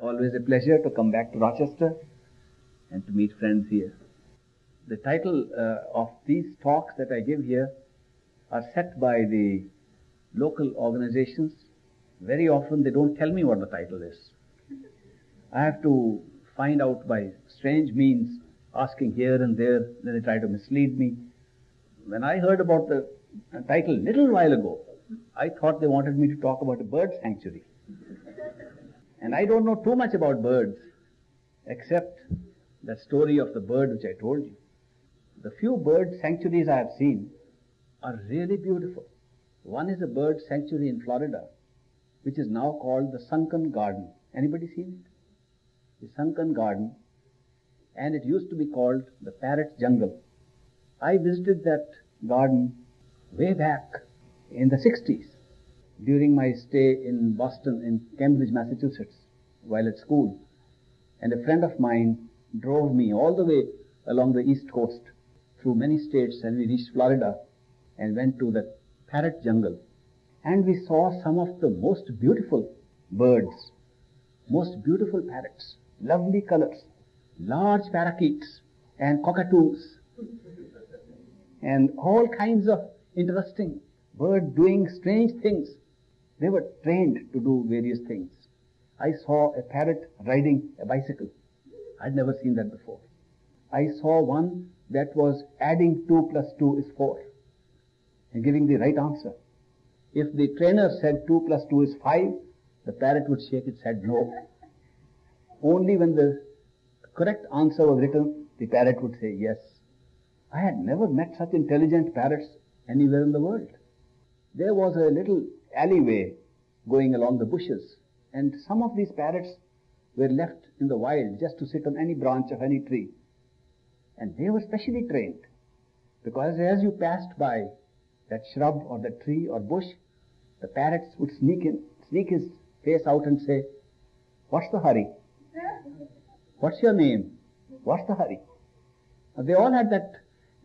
Always a pleasure to come back to Rochester and to meet friends here. The title uh, of these talks that I give here are set by the local organizations. Very often they don't tell me what the title is. I have to find out by strange means, asking here and there, then they try to mislead me. When I heard about the title little while ago, I thought they wanted me to talk about a bird sanctuary. And I don't know too much about birds, except the story of the bird which I told you. The few bird sanctuaries I have seen are really beautiful. One is a bird sanctuary in Florida, which is now called the Sunken Garden. Anybody seen it? The Sunken Garden, and it used to be called the Parrot Jungle. I visited that garden way back in the 60s during my stay in Boston, in Cambridge, Massachusetts, while at school. And a friend of mine drove me all the way along the east coast through many states and we reached Florida and went to the parrot jungle. And we saw some of the most beautiful birds, most beautiful parrots, lovely colors, large parakeets and cockatoos and all kinds of interesting birds doing strange things. They were trained to do various things. I saw a parrot riding a bicycle. I'd never seen that before. I saw one that was adding 2 plus 2 is 4 and giving the right answer. If the trainer said 2 plus 2 is 5, the parrot would shake its head no. Only when the correct answer was written, the parrot would say yes. I had never met such intelligent parrots anywhere in the world. There was a little alleyway going along the bushes, and some of these parrots were left in the wild just to sit on any branch of any tree. And they were specially trained because as you passed by that shrub or that tree or bush, the parrots would sneak in, sneak his face out and say, What's the hurry? What's your name? What's the hurry? Now, they all had that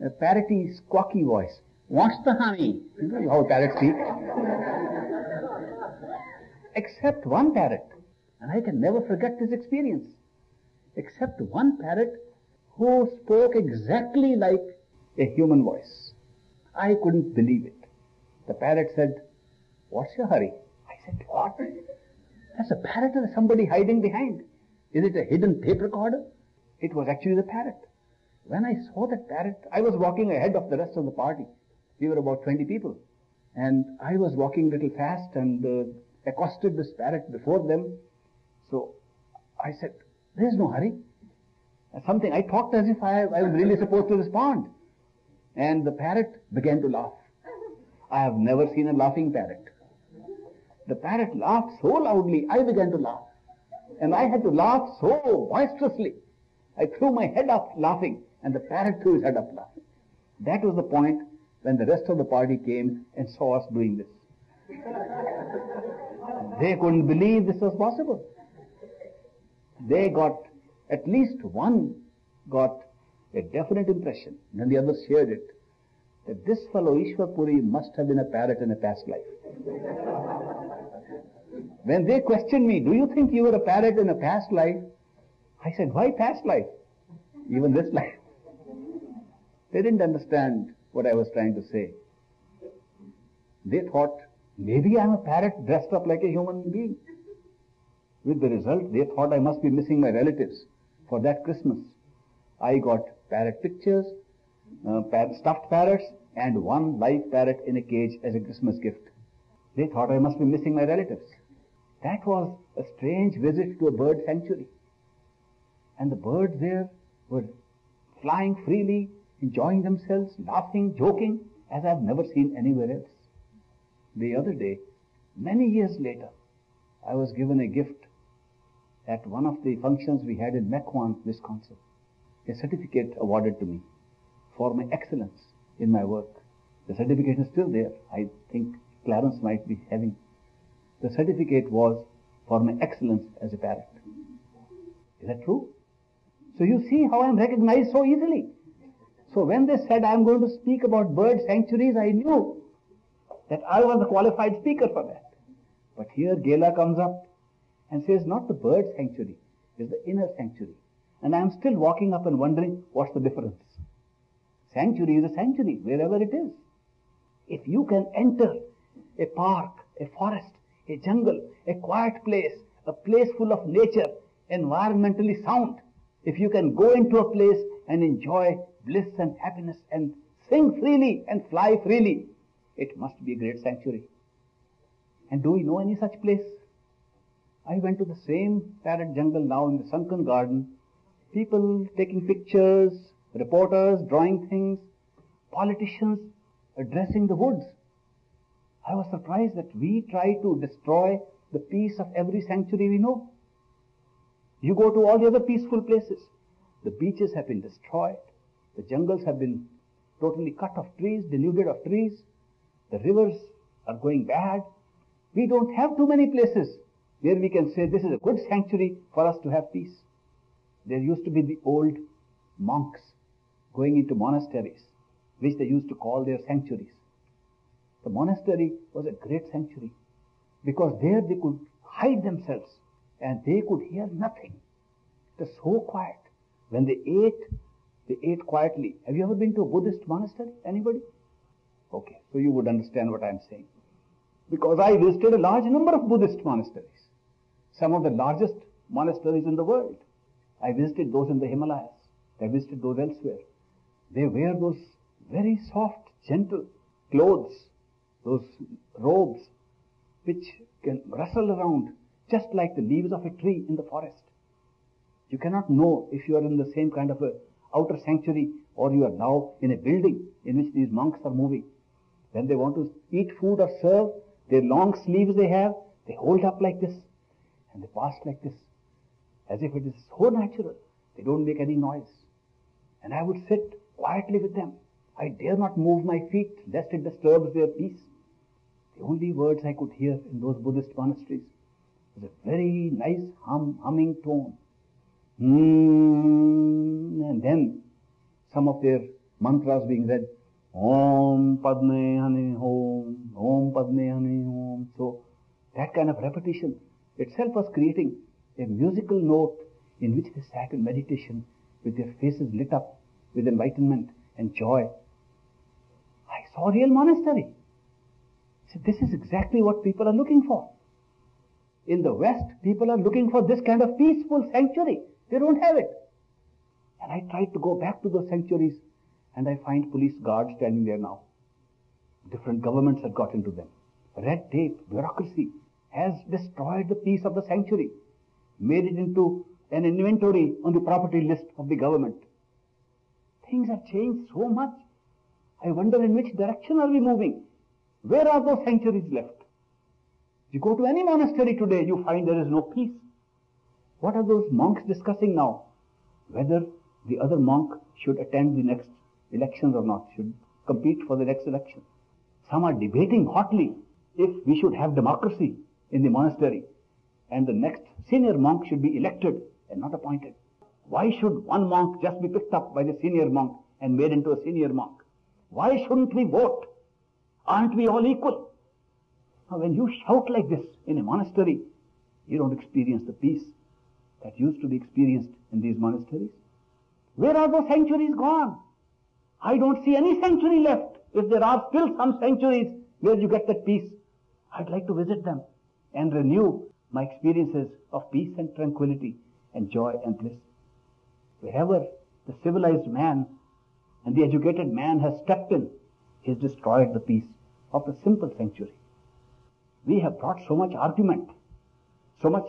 uh, parroty, squawky voice. What's the honey? You know how parrots speak. Except one parrot, and I can never forget this experience. Except one parrot who spoke exactly like a human voice. I couldn't believe it. The parrot said, What's your hurry? I said, What? That's a parrot or somebody hiding behind. Is it a hidden tape recorder? It was actually the parrot. When I saw that parrot, I was walking ahead of the rest of the party. We were about 20 people. And I was walking a little fast and uh, accosted this parrot before them. So I said, There's no hurry. Something, I talked as if I, I was really supposed to respond. And the parrot began to laugh. I have never seen a laughing parrot. The parrot laughed so loudly, I began to laugh. And I had to laugh so boisterously. I threw my head up laughing, and the parrot threw his head up laughing. That was the point when the rest of the party came and saw us doing this. they couldn't believe this was possible. They got, at least one got a definite impression, and the others shared it, that this fellow Ishwar Puri must have been a parrot in a past life. when they questioned me, do you think you were a parrot in a past life? I said, why past life? Even this life. They didn't understand what I was trying to say. They thought, maybe I'm a parrot dressed up like a human being. With the result, they thought I must be missing my relatives for that Christmas. I got parrot pictures, uh, stuffed parrots, and one live parrot in a cage as a Christmas gift. They thought I must be missing my relatives. That was a strange visit to a bird sanctuary. And the birds there were flying freely, enjoying themselves, laughing, joking, as I've never seen anywhere else. The other day, many years later, I was given a gift at one of the functions we had in Mequon, Wisconsin. A certificate awarded to me for my excellence in my work. The certificate is still there. I think Clarence might be having. The certificate was for my excellence as a parent. Is that true? So you see how I am recognized so easily. So when they said I am going to speak about bird sanctuaries, I knew that I was a qualified speaker for that. But here Gela comes up and says not the bird sanctuary, it's the inner sanctuary. And I am still walking up and wondering what's the difference. Sanctuary is a sanctuary wherever it is. If you can enter a park, a forest, a jungle, a quiet place, a place full of nature, environmentally sound, if you can go into a place and enjoy bliss and happiness and sing freely and fly freely, it must be a great sanctuary. And do we know any such place? I went to the same parrot jungle now in the sunken garden. People taking pictures, reporters drawing things, politicians addressing the woods. I was surprised that we try to destroy the peace of every sanctuary we know. You go to all the other peaceful places. The beaches have been destroyed. The jungles have been totally cut of trees, denuded of trees. The rivers are going bad. We don't have too many places where we can say this is a good sanctuary for us to have peace. There used to be the old monks going into monasteries, which they used to call their sanctuaries. The monastery was a great sanctuary because there they could hide themselves and they could hear nothing. It was so quiet. When they ate, they ate quietly. Have you ever been to a Buddhist monastery? Anybody? Okay, so you would understand what I'm saying. Because I visited a large number of Buddhist monasteries. Some of the largest monasteries in the world. I visited those in the Himalayas. I visited those elsewhere. They wear those very soft, gentle clothes, those robes, which can rustle around just like the leaves of a tree in the forest. You cannot know if you are in the same kind of a outer sanctuary or you are now in a building in which these monks are moving. When they want to eat food or serve, their long sleeves they have, they hold up like this and they pass like this as if it is so natural. They don't make any noise. And I would sit quietly with them. I dare not move my feet lest it disturbs their peace. The only words I could hear in those Buddhist monasteries was a very nice hum, humming tone. Mm, and then some of their mantras being read. Om Padme Hane Om, Om Padme Hane Om. So that kind of repetition itself was creating a musical note in which they sat in meditation with their faces lit up with enlightenment and joy. I saw a real monastery. Said, this is exactly what people are looking for. In the West, people are looking for this kind of peaceful sanctuary. They don't have it. And I tried to go back to those sanctuaries and I find police guards standing there now. Different governments have got into them. Red tape, bureaucracy has destroyed the peace of the sanctuary, made it into an inventory on the property list of the government. Things have changed so much. I wonder in which direction are we moving? Where are those sanctuaries left? You go to any monastery today, you find there is no peace. What are those monks discussing now? Whether the other monk should attend the next elections or not, should compete for the next election. Some are debating hotly if we should have democracy in the monastery and the next senior monk should be elected and not appointed. Why should one monk just be picked up by the senior monk and made into a senior monk? Why shouldn't we vote? Aren't we all equal? Now, when you shout like this in a monastery, you don't experience the peace that used to be experienced in these monasteries. Where are those sanctuaries gone? I don't see any sanctuary left. If there are still some sanctuaries where you get that peace, I'd like to visit them and renew my experiences of peace and tranquility and joy and bliss. Wherever the civilized man and the educated man has stepped in, he has destroyed the peace of the simple sanctuary. We have brought so much argument, so much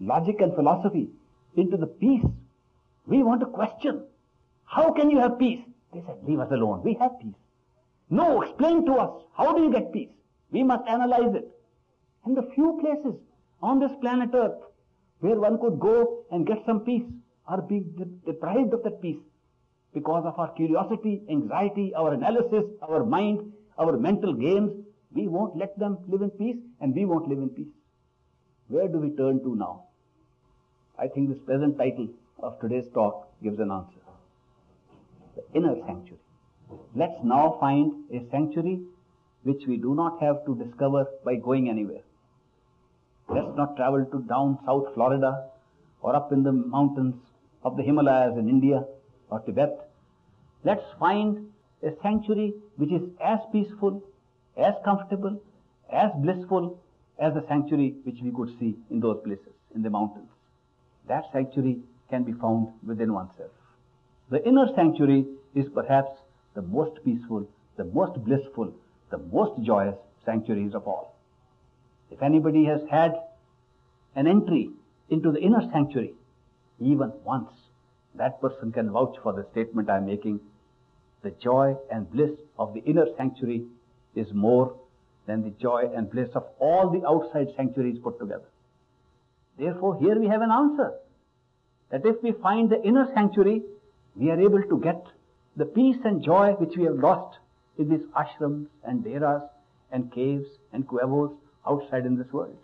logic and philosophy into the peace. We want to question. How can you have peace? They said, leave us alone. We have peace. No, explain to us. How do you get peace? We must analyze it. And the few places on this planet Earth where one could go and get some peace are being deprived of that peace because of our curiosity, anxiety, our analysis, our mind, our mental games. We won't let them live in peace and we won't live in peace. Where do we turn to now? I think this present title of today's talk gives an answer. The inner sanctuary. Let's now find a sanctuary which we do not have to discover by going anywhere. Let's not travel to down South Florida or up in the mountains of the Himalayas in India or Tibet. Let's find a sanctuary which is as peaceful, as comfortable, as blissful as the sanctuary which we could see in those places, in the mountains. That sanctuary can be found within oneself. The inner sanctuary is perhaps the most peaceful, the most blissful, the most joyous sanctuaries of all. If anybody has had an entry into the inner sanctuary, even once, that person can vouch for the statement I am making. The joy and bliss of the inner sanctuary is more than the joy and bliss of all the outside sanctuaries put together. Therefore, here we have an answer that if we find the inner sanctuary, we are able to get the peace and joy which we have lost in these ashrams and deras and caves and cuevos outside in this world.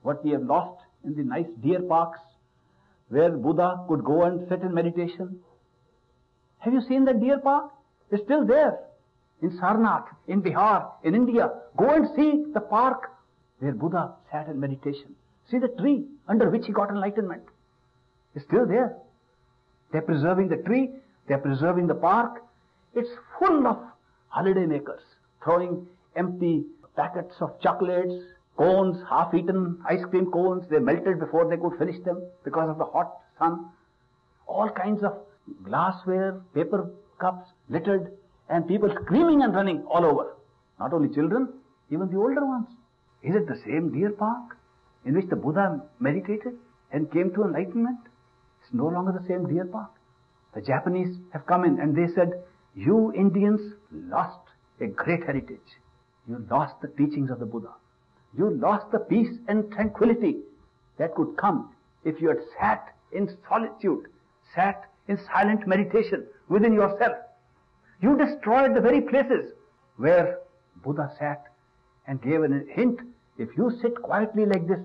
What we have lost in the nice deer parks where Buddha could go and sit in meditation. Have you seen that deer park? It's still there in Sarnath, in Bihar, in India. Go and see the park where Buddha sat in meditation. See the tree under which he got enlightenment. It's still there. They're preserving the tree, they're preserving the park. It's full of holiday makers throwing empty packets of chocolates, cones, half-eaten ice cream cones. They melted before they could finish them because of the hot sun. All kinds of glassware, paper cups littered, and people screaming and running all over. Not only children, even the older ones. Is it the same deer park in which the Buddha meditated and came to enlightenment? It's no longer the same deer park. The Japanese have come in and they said, you Indians lost a great heritage. You lost the teachings of the Buddha. You lost the peace and tranquility that could come if you had sat in solitude, sat in silent meditation within yourself. You destroyed the very places where Buddha sat and gave a hint. If you sit quietly like this,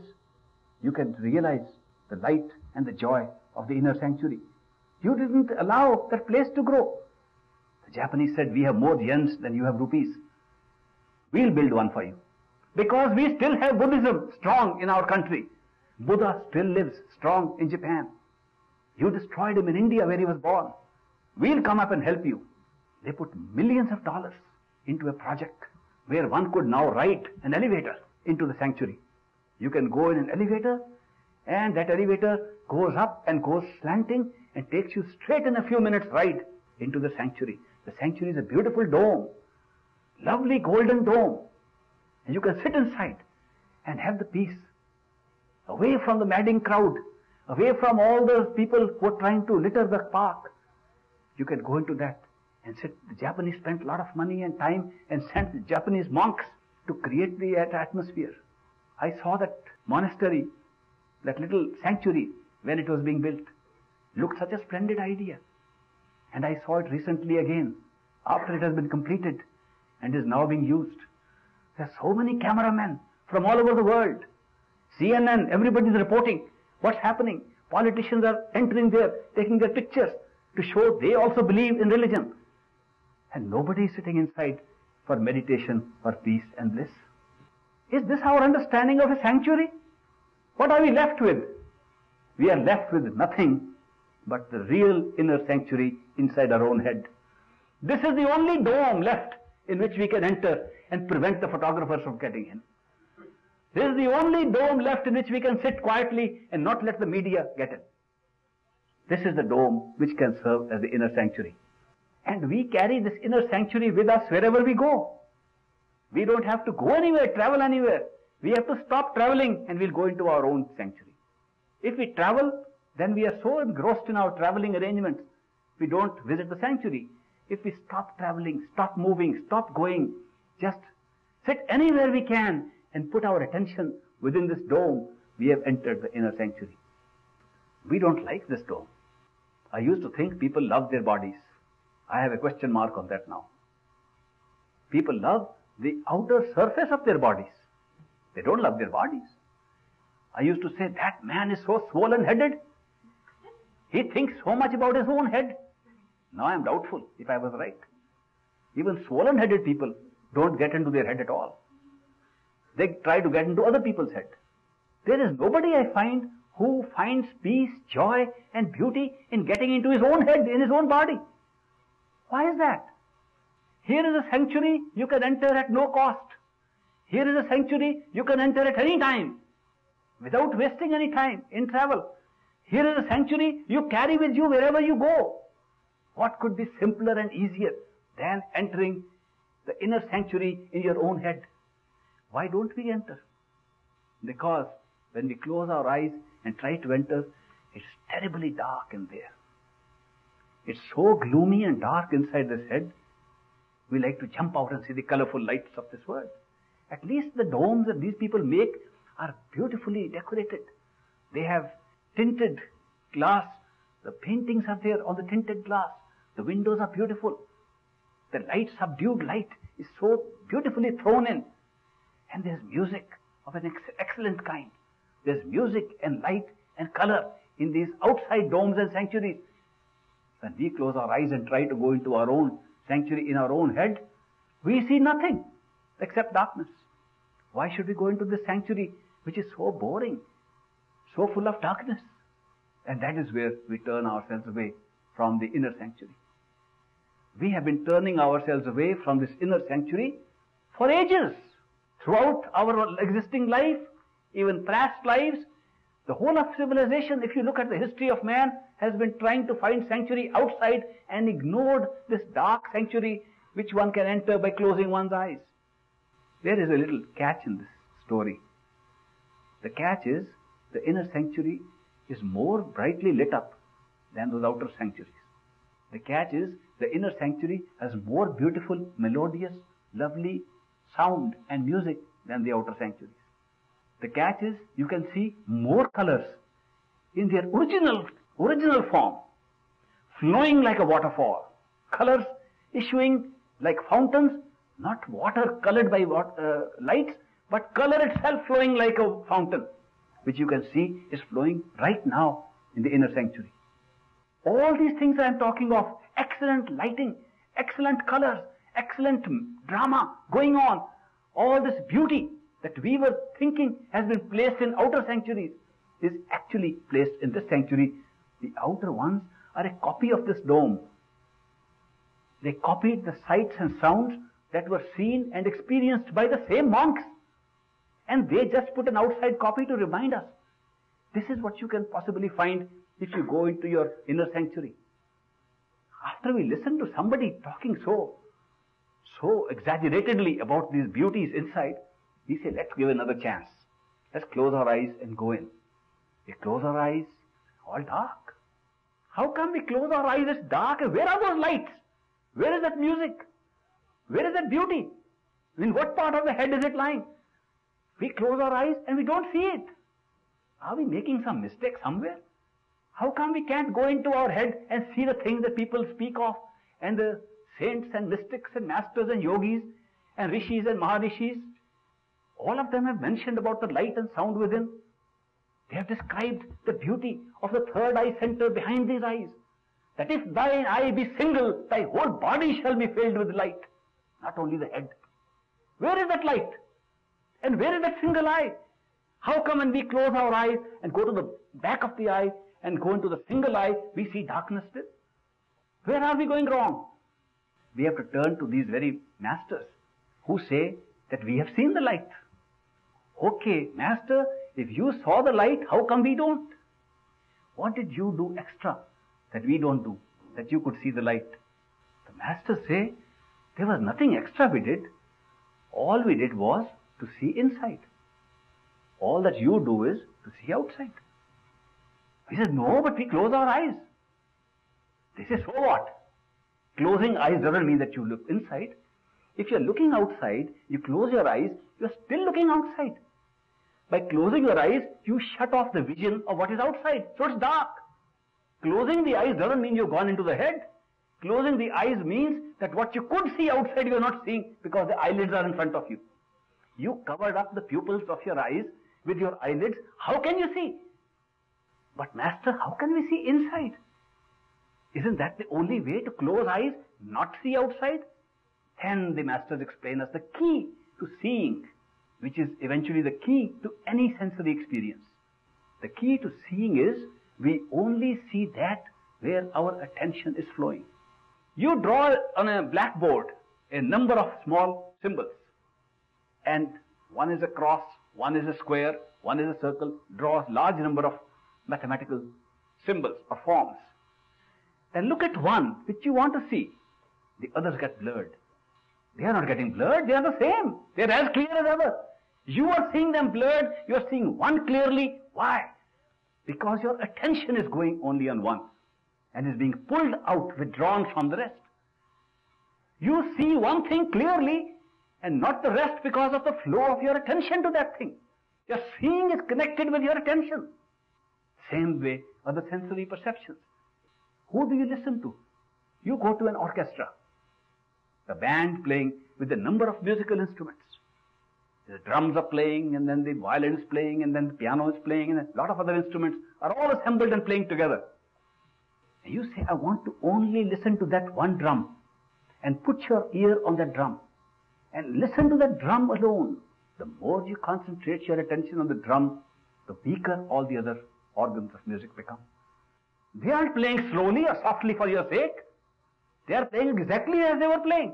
you can realize the light and the joy of the inner sanctuary. You didn't allow that place to grow. The Japanese said, we have more yens than you have rupees. We'll build one for you. Because we still have Buddhism strong in our country. Buddha still lives strong in Japan. You destroyed him in India where he was born. We'll come up and help you. They put millions of dollars into a project where one could now ride an elevator into the sanctuary. You can go in an elevator and that elevator goes up and goes slanting and takes you straight in a few minutes ride into the sanctuary. The sanctuary is a beautiful dome, lovely golden dome. And you can sit inside and have the peace. Away from the madding crowd, away from all those people who are trying to litter the park. You can go into that and sit. The Japanese spent a lot of money and time and sent the Japanese monks to create the atmosphere. I saw that monastery, that little sanctuary when it was being built. Looked such a splendid idea. And I saw it recently again after it has been completed and is now being used. There are so many cameramen from all over the world. CNN, everybody is reporting what's happening. Politicians are entering there, taking their pictures to show they also believe in religion. And nobody is sitting inside for meditation for peace and bliss. Is this our understanding of a sanctuary? What are we left with? We are left with nothing but the real inner sanctuary inside our own head. This is the only dome left in which we can enter and prevent the photographers from getting in. This is the only dome left in which we can sit quietly and not let the media get in. This is the dome which can serve as the inner sanctuary. And we carry this inner sanctuary with us wherever we go. We don't have to go anywhere, travel anywhere. We have to stop traveling and we'll go into our own sanctuary. If we travel, then we are so engrossed in our traveling arrangements, we don't visit the sanctuary. If we stop traveling, stop moving, stop going, just sit anywhere we can and put our attention within this dome, we have entered the inner sanctuary. We don't like this dome. I used to think people love their bodies. I have a question mark on that now. People love the outer surface of their bodies. They don't love their bodies. I used to say, that man is so swollen headed. He thinks so much about his own head. Now I am doubtful if I was right. Even swollen headed people don't get into their head at all. They try to get into other people's head. There is nobody I find who finds peace, joy and beauty in getting into his own head, in his own body. Why is that? Here is a sanctuary you can enter at no cost. Here is a sanctuary you can enter at any time without wasting any time in travel. Here is a sanctuary you carry with you wherever you go. What could be simpler and easier than entering the inner sanctuary in your own head? Why don't we enter? Because when we close our eyes and try to enter, it's terribly dark in there. It's so gloomy and dark inside this head, we like to jump out and see the colorful lights of this world. At least the domes that these people make are beautifully decorated. They have tinted glass. The paintings are there on the tinted glass. The windows are beautiful. The light, subdued light, is so beautifully thrown in. And there's music of an ex- excellent kind. There's music and light and color in these outside domes and sanctuaries. When we close our eyes and try to go into our own sanctuary in our own head, we see nothing except darkness. Why should we go into this sanctuary which is so boring, so full of darkness? And that is where we turn ourselves away from the inner sanctuary. We have been turning ourselves away from this inner sanctuary for ages. Throughout our existing life, even past lives, the whole of civilization, if you look at the history of man, has been trying to find sanctuary outside and ignored this dark sanctuary which one can enter by closing one's eyes. There is a little catch in this story. The catch is the inner sanctuary is more brightly lit up than those outer sanctuaries. The catch is the inner sanctuary has more beautiful, melodious, lovely sound and music than the outer sanctuaries. The catch is you can see more colors in their original, original form, flowing like a waterfall. Colors issuing like fountains, not water colored by what, uh, lights, but color itself flowing like a fountain, which you can see is flowing right now in the inner sanctuary. All these things I am talking of, excellent lighting, excellent colors, excellent drama going on, all this beauty that we were thinking has been placed in outer sanctuaries is actually placed in this sanctuary. The outer ones are a copy of this dome. They copied the sights and sounds that were seen and experienced by the same monks. And they just put an outside copy to remind us. This is what you can possibly find if you go into your inner sanctuary. After we listen to somebody talking so, so exaggeratedly about these beauties inside, we say, let's give another chance. Let's close our eyes and go in. We close our eyes, all dark. How come we close our eyes? It's dark. Where are those lights? Where is that music? Where is that beauty? In what part of the head is it lying? We close our eyes and we don't see it. Are we making some mistake somewhere? How come we can't go into our head and see the things that people speak of and the saints and mystics and masters and yogis and rishis and maharishis? All of them have mentioned about the light and sound within. They have described the beauty of the third eye center behind these eyes. That if thine eye be single, thy whole body shall be filled with light. Not only the head. Where is that light? And where is that single eye? How come when we close our eyes and go to the back of the eye and go into the single eye, we see darkness still? Where are we going wrong? We have to turn to these very masters who say that we have seen the light. Okay, master, if you saw the light, how come we don't? What did you do extra that we don't do, that you could see the light? The Master say, there was nothing extra we did. All we did was to see inside. All that you do is to see outside. He says, no, but we close our eyes. They say, so what? Closing eyes doesn't mean that you look inside. If you're looking outside, you close your eyes, you're still looking outside. By closing your eyes, you shut off the vision of what is outside. So it's dark. Closing the eyes doesn't mean you've gone into the head. Closing the eyes means that what you could see outside you're not seeing because the eyelids are in front of you. You covered up the pupils of your eyes with your eyelids. How can you see? But master, how can we see inside? Isn't that the only way to close eyes, not see outside? Then the masters explain us the key to seeing which is eventually the key to any sensory experience. The key to seeing is we only see that where our attention is flowing. You draw on a blackboard a number of small symbols and one is a cross, one is a square, one is a circle, draws large number of mathematical symbols or forms. Then look at one which you want to see. The others get blurred. They are not getting blurred, they are the same. They are as clear as ever. You are seeing them blurred, you are seeing one clearly. Why? Because your attention is going only on one and is being pulled out, withdrawn from the rest. You see one thing clearly and not the rest because of the flow of your attention to that thing. Your seeing is connected with your attention. Same way are the sensory perceptions. Who do you listen to? You go to an orchestra, the band playing with a number of musical instruments. The drums are playing, and then the violin is playing, and then the piano is playing, and a lot of other instruments are all assembled and playing together. And you say, I want to only listen to that one drum, and put your ear on that drum, and listen to that drum alone. The more you concentrate your attention on the drum, the weaker all the other organs of music become. They aren't playing slowly or softly for your sake. They are playing exactly as they were playing.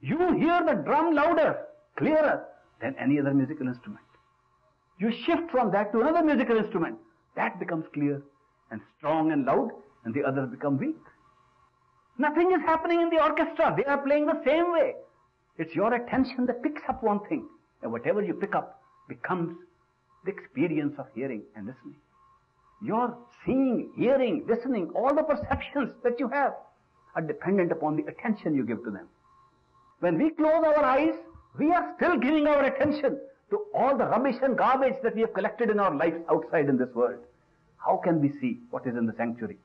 You hear the drum louder, clearer than any other musical instrument. You shift from that to another musical instrument. That becomes clear and strong and loud, and the others become weak. Nothing is happening in the orchestra. They are playing the same way. It's your attention that picks up one thing, and whatever you pick up becomes the experience of hearing and listening. Your seeing, hearing, listening, all the perceptions that you have are dependent upon the attention you give to them. When we close our eyes, we are still giving our attention to all the rubbish and garbage that we have collected in our lives outside in this world. How can we see what is in the sanctuary?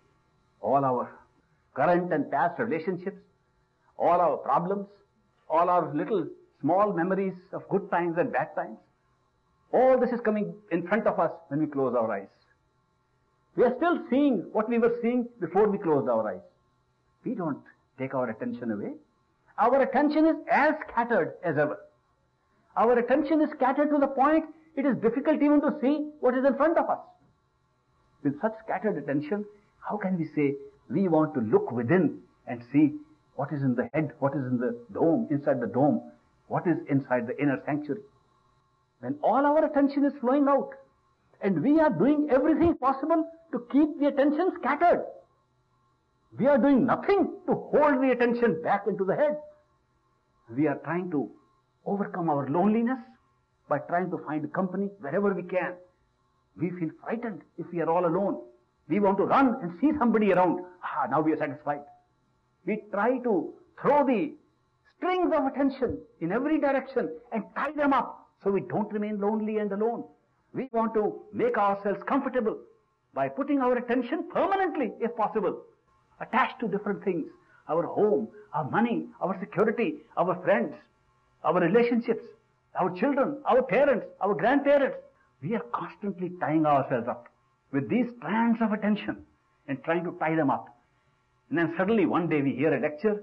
All our current and past relationships, all our problems, all our little small memories of good times and bad times. All this is coming in front of us when we close our eyes. We are still seeing what we were seeing before we closed our eyes. We don't take our attention away. Our attention is as scattered as ever. Our attention is scattered to the point it is difficult even to see what is in front of us. With such scattered attention, how can we say we want to look within and see what is in the head, what is in the dome, inside the dome, what is inside the inner sanctuary? When all our attention is flowing out, and we are doing everything possible to keep the attention scattered. We are doing nothing to hold the attention back into the head. We are trying to overcome our loneliness by trying to find company wherever we can. We feel frightened if we are all alone. We want to run and see somebody around. Ah, now we are satisfied. We try to throw the strings of attention in every direction and tie them up so we don't remain lonely and alone. We want to make ourselves comfortable by putting our attention permanently, if possible, attached to different things. Our home, our money, our security, our friends, our relationships, our children, our parents, our grandparents. We are constantly tying ourselves up with these strands of attention and trying to tie them up. And then suddenly one day we hear a lecture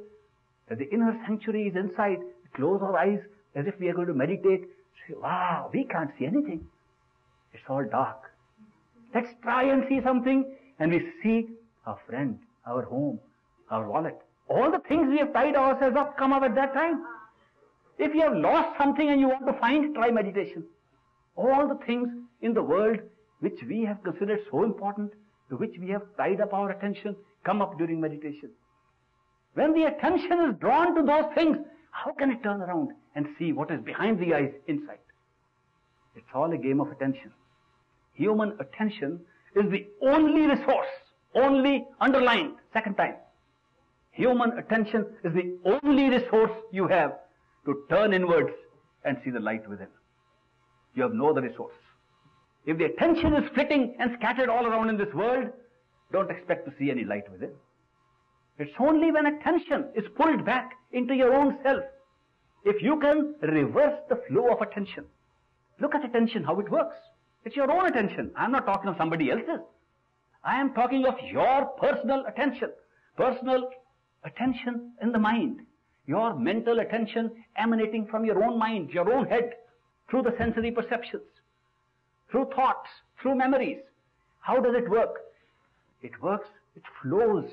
that the inner sanctuary is inside. We close our eyes as if we are going to meditate. Say, wow, we can't see anything. It's all dark. Let's try and see something. And we see our friend, our home, our wallet. All the things we have tied ourselves up come up at that time. If you have lost something and you want to find, try meditation. All the things in the world which we have considered so important, to which we have tied up our attention, come up during meditation. When the attention is drawn to those things, how can it turn around and see what is behind the eyes inside? It's all a game of attention human attention is the only resource, only underlined, second time. Human attention is the only resource you have to turn inwards and see the light within. You have no other resource. If the attention is flitting and scattered all around in this world, don't expect to see any light within. It's only when attention is pulled back into your own self. If you can reverse the flow of attention, look at attention, how it works. It's your own attention. I'm not talking of somebody else's. I am talking of your personal attention. Personal attention in the mind. Your mental attention emanating from your own mind, your own head. through the sensory perceptions, through thoughts, through memories. How does it work? It works, it flows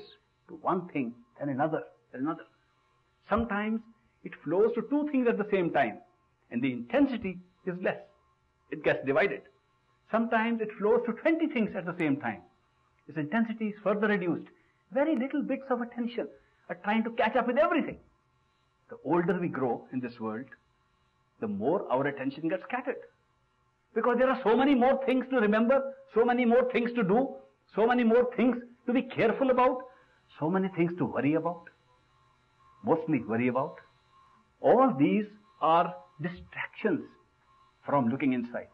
to one thing, then another, then another. Sometimes it flows to two things at the same time, and the intensity is less. It gets divided. Sometimes it flows to 20 things at the same time. Its intensity is further reduced. Very little bits of attention are trying to catch up with everything. The older we grow in this world, the more our attention gets scattered. Because there are so many more things to remember, so many more things to do, so many more things to be careful about, so many things to worry about, mostly worry about. All these are distractions from looking inside.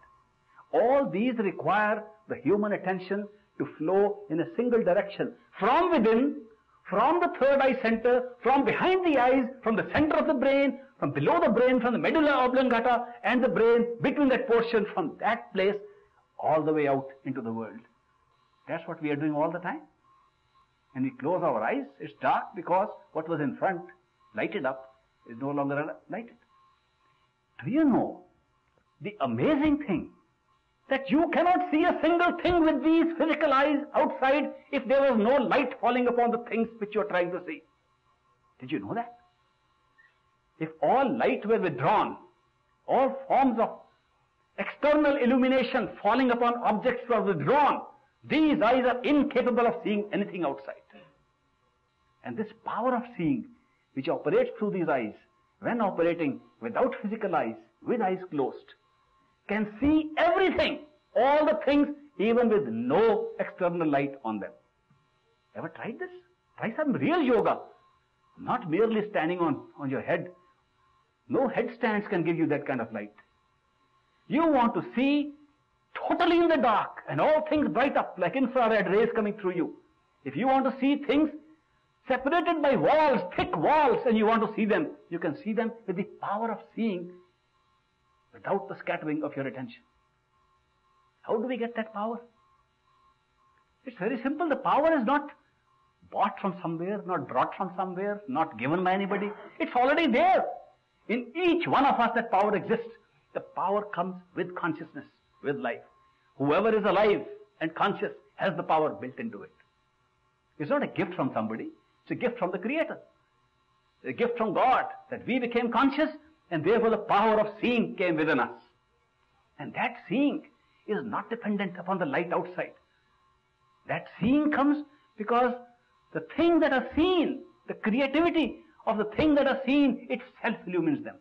All these require the human attention to flow in a single direction from within, from the third eye center, from behind the eyes, from the center of the brain, from below the brain, from the medulla oblongata and the brain, between that portion, from that place, all the way out into the world. That's what we are doing all the time. And we close our eyes, it's dark because what was in front, lighted up, is no longer lighted. Do you know the amazing thing that you cannot see a single thing with these physical eyes outside if there was no light falling upon the things which you are trying to see. Did you know that? If all light were withdrawn, all forms of external illumination falling upon objects were withdrawn, these eyes are incapable of seeing anything outside. And this power of seeing, which operates through these eyes, when operating without physical eyes, with eyes closed, can see everything, all the things, even with no external light on them. Ever tried this? Try some real yoga. Not merely standing on, on your head. No headstands can give you that kind of light. You want to see totally in the dark and all things bright up like infrared rays coming through you. If you want to see things separated by walls, thick walls, and you want to see them, you can see them with the power of seeing without the scattering of your attention. How do we get that power? It's very simple. The power is not bought from somewhere, not brought from somewhere, not given by anybody. It's already there. In each one of us that power exists. The power comes with consciousness, with life. Whoever is alive and conscious has the power built into it. It's not a gift from somebody. It's a gift from the Creator. A gift from God that we became conscious and therefore the power of seeing came within us. And that seeing is not dependent upon the light outside. That seeing comes because the thing that are seen, the creativity of the thing that are seen itself illumines them.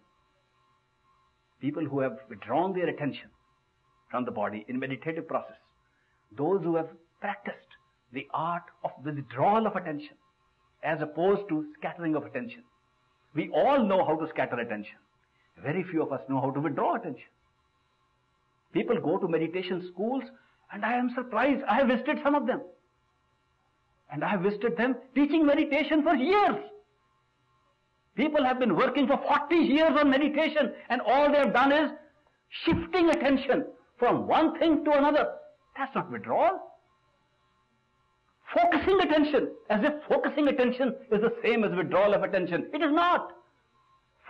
People who have withdrawn their attention from the body in meditative process, those who have practiced the art of withdrawal of attention as opposed to scattering of attention. We all know how to scatter attention. Very few of us know how to withdraw attention. People go to meditation schools and I am surprised. I have visited some of them. And I have visited them teaching meditation for years. People have been working for 40 years on meditation and all they have done is shifting attention from one thing to another. That's not withdrawal. Focusing attention, as if focusing attention is the same as withdrawal of attention. It is not.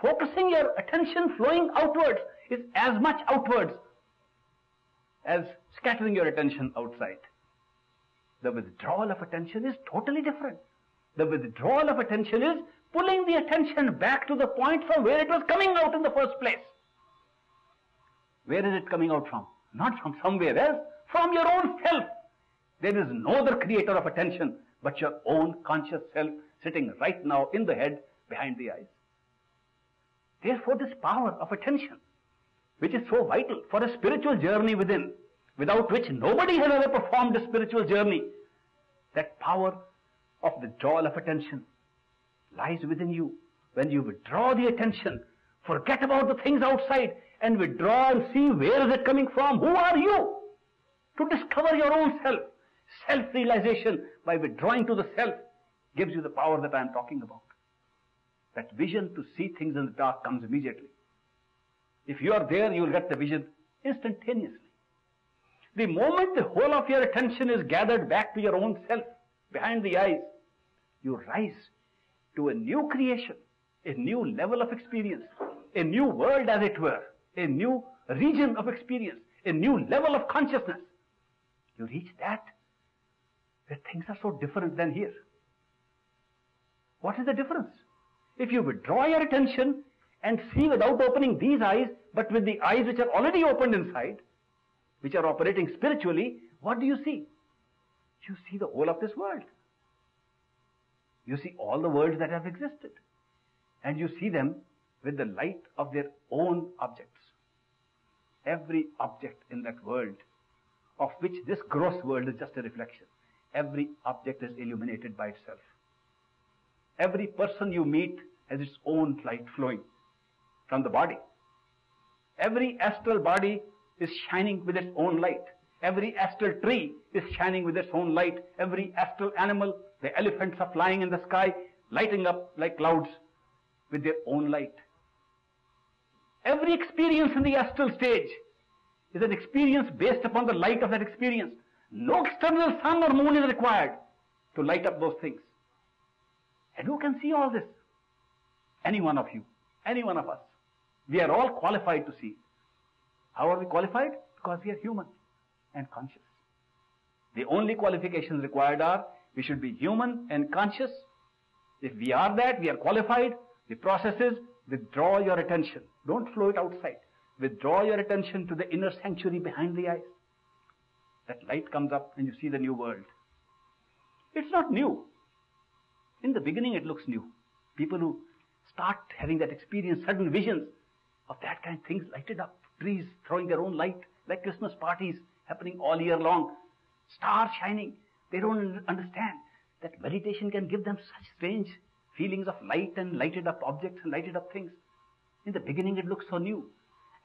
Focusing your attention flowing outwards is as much outwards as scattering your attention outside. The withdrawal of attention is totally different. The withdrawal of attention is pulling the attention back to the point from where it was coming out in the first place. Where is it coming out from? Not from somewhere else, from your own self. There is no other creator of attention but your own conscious self sitting right now in the head behind the eyes. Therefore, this power of attention, which is so vital for a spiritual journey within, without which nobody has ever performed a spiritual journey, that power of the withdrawal of attention lies within you. When you withdraw the attention, forget about the things outside and withdraw and see where is it coming from. Who are you? To discover your own self. Self-realization by withdrawing to the self gives you the power that I am talking about. That vision to see things in the dark comes immediately. If you are there, you will get the vision instantaneously. The moment the whole of your attention is gathered back to your own self, behind the eyes, you rise to a new creation, a new level of experience, a new world as it were, a new region of experience, a new level of consciousness. You reach that where things are so different than here. What is the difference? If you withdraw your attention and see without opening these eyes, but with the eyes which are already opened inside, which are operating spiritually, what do you see? You see the whole of this world. You see all the worlds that have existed. And you see them with the light of their own objects. Every object in that world, of which this gross world is just a reflection, every object is illuminated by itself. Every person you meet has its own light flowing from the body. Every astral body is shining with its own light. Every astral tree is shining with its own light. Every astral animal, the elephants are flying in the sky, lighting up like clouds with their own light. Every experience in the astral stage is an experience based upon the light of that experience. No external sun or moon is required to light up those things. And who can see all this? Any one of you, any one of us. We are all qualified to see. How are we qualified? Because we are human and conscious. The only qualifications required are we should be human and conscious. If we are that, we are qualified. The process is withdraw your attention. Don't flow it outside. Withdraw your attention to the inner sanctuary behind the eyes. That light comes up and you see the new world. It's not new. In the beginning, it looks new. People who start having that experience, sudden visions of that kind, things lighted up, trees throwing their own light, like Christmas parties happening all year long, stars shining. They don't understand that meditation can give them such strange feelings of light and lighted up objects and lighted up things. In the beginning, it looks so new.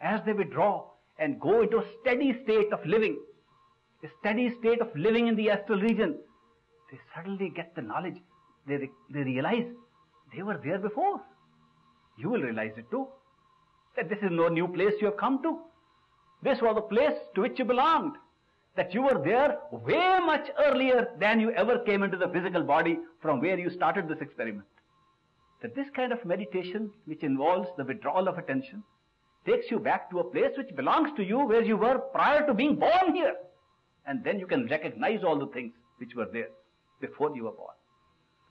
As they withdraw and go into a steady state of living, a steady state of living in the astral region, they suddenly get the knowledge. They, they realize they were there before. You will realize it too. That this is no new place you have come to. This was the place to which you belonged. That you were there way much earlier than you ever came into the physical body from where you started this experiment. That this kind of meditation, which involves the withdrawal of attention, takes you back to a place which belongs to you where you were prior to being born here. And then you can recognize all the things which were there before you were born.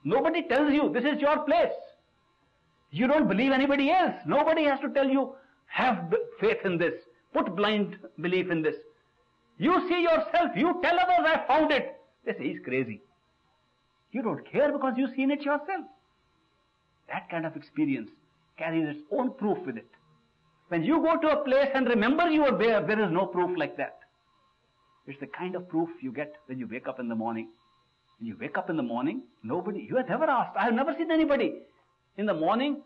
Nobody tells you this is your place. You don't believe anybody else. Nobody has to tell you, have faith in this. Put blind belief in this. You see yourself. You tell others, I found it. They say, he's crazy. You don't care because you've seen it yourself. That kind of experience carries its own proof with it. When you go to a place and remember you were there, there is no proof like that. It's the kind of proof you get when you wake up in the morning. When you wake up in the morning, nobody, you have never asked, I have never seen anybody in the morning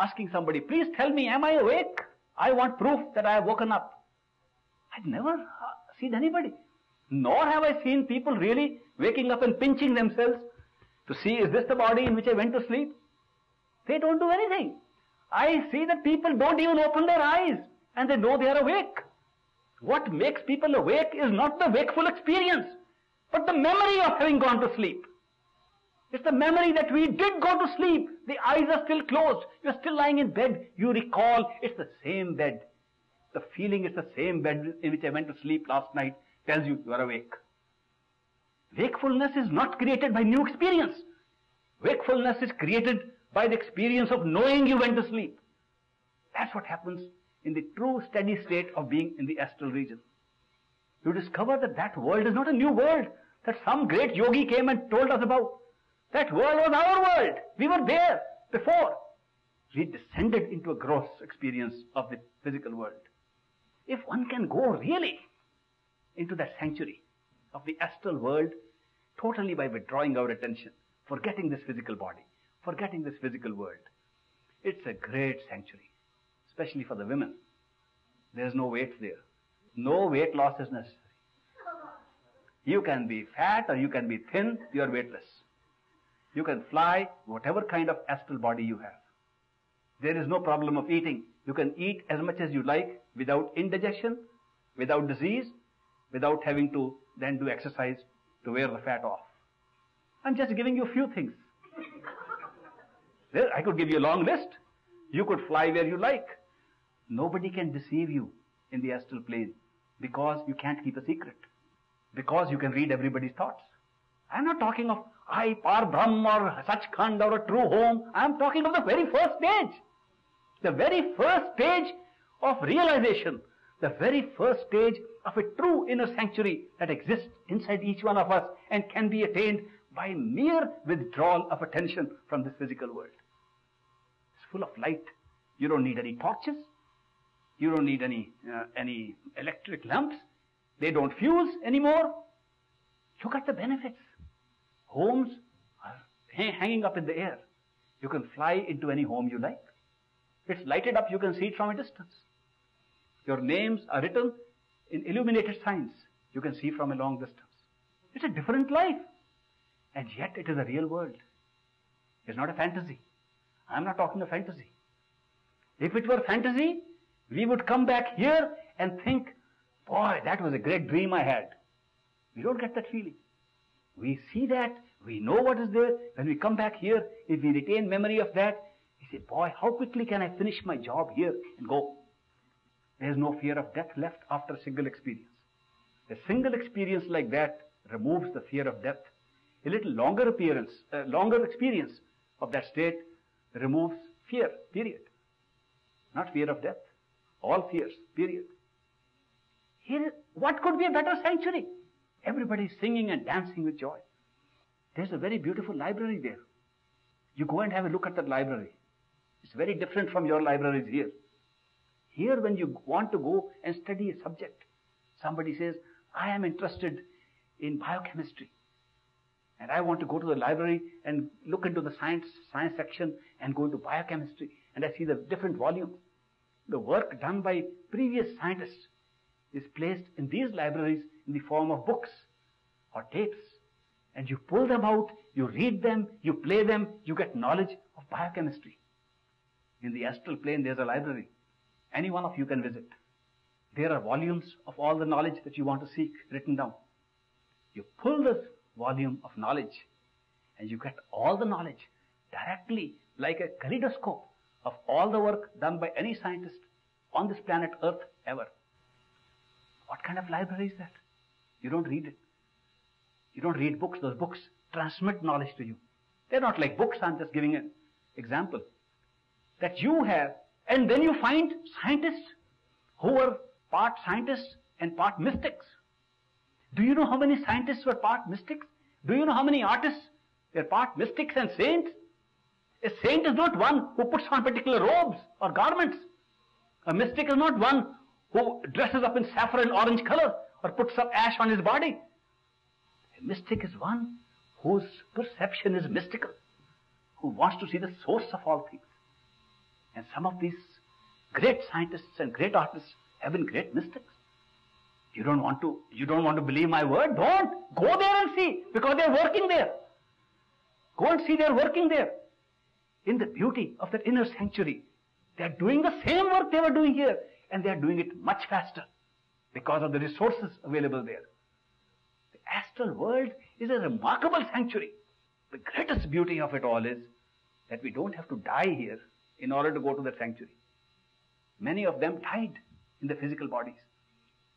asking somebody, please tell me, am I awake? I want proof that I have woken up. I've never uh, seen anybody. Nor have I seen people really waking up and pinching themselves to see, is this the body in which I went to sleep? They don't do anything. I see that people don't even open their eyes and they know they are awake. What makes people awake is not the wakeful experience, but the memory of having gone to sleep. It's the memory that we did go to sleep. The eyes are still closed. You're still lying in bed. You recall it's the same bed. The feeling is the same bed in which I went to sleep last night tells you you are awake. Wakefulness is not created by new experience. Wakefulness is created by the experience of knowing you went to sleep. That's what happens in the true steady state of being in the astral region. You discover that that world is not a new world that some great yogi came and told us about. That world was our world. We were there before. We descended into a gross experience of the physical world. If one can go really into that sanctuary of the astral world totally by withdrawing our attention, forgetting this physical body, forgetting this physical world, it's a great sanctuary, especially for the women. There's no weight there. No weight loss is necessary. You can be fat or you can be thin, you are weightless. You can fly whatever kind of astral body you have. There is no problem of eating. You can eat as much as you like without indigestion, without disease, without having to then do exercise to wear the fat off. I'm just giving you a few things. There, I could give you a long list. You could fly where you like. Nobody can deceive you in the astral plane because you can't keep a secret. Because you can read everybody's thoughts. I'm not talking of I, Par Brahm or Sachkhand or a true home. I'm talking of the very first stage. The very first stage of realization. The very first stage of a true inner sanctuary that exists inside each one of us and can be attained by mere withdrawal of attention from this physical world. It's full of light. You don't need any torches. You don't need any, uh, any electric lamps. They don't fuse anymore. You got the benefits. Homes are hanging up in the air. You can fly into any home you like. It's lighted up, you can see it from a distance. Your names are written in illuminated signs. You can see from a long distance. It's a different life. And yet it is a real world. It's not a fantasy. I'm not talking of fantasy. If it were fantasy, we would come back here and think, boy, that was a great dream I had. We don't get that feeling. We see that, we know what is there. When we come back here, if we retain memory of that, we say, boy, how quickly can I finish my job here and go? There is no fear of death left after a single experience. A single experience like that removes the fear of death. A little longer appearance, uh, longer experience of that state removes fear, period. Not fear of death. All fears, period. Here, what could be a better sanctuary? Everybody is singing and dancing with joy. There's a very beautiful library there. You go and have a look at that library. It's very different from your libraries here. Here, when you want to go and study a subject, somebody says, I am interested in biochemistry. And I want to go to the library and look into the science, science section and go into biochemistry. And I see the different volumes. The work done by previous scientists is placed in these libraries in the form of books or tapes. And you pull them out, you read them, you play them, you get knowledge of biochemistry. In the astral plane, there's a library. Any one of you can visit. There are volumes of all the knowledge that you want to seek written down. You pull this volume of knowledge and you get all the knowledge directly like a kaleidoscope of all the work done by any scientist on this planet Earth ever. Kind of library is that? You don't read it. You don't read books. Those books transmit knowledge to you. They're not like books. I'm just giving an example. That you have. And then you find scientists who were part scientists and part mystics. Do you know how many scientists were part mystics? Do you know how many artists were part mystics and saints? A saint is not one who puts on particular robes or garments. A mystic is not one who dresses up in saffron orange color or puts some ash on his body. A mystic is one whose perception is mystical, who wants to see the source of all things. And some of these great scientists and great artists have been great mystics. You don't want to, you don't want to believe my word? Don't. Go there and see, because they're working there. Go and see they're working there. In the beauty of that inner sanctuary. They're doing the same work they were doing here, and they're doing it much faster because of the resources available there. The astral world is a remarkable sanctuary. The greatest beauty of it all is that we don't have to die here in order to go to that sanctuary. Many of them died in the physical bodies.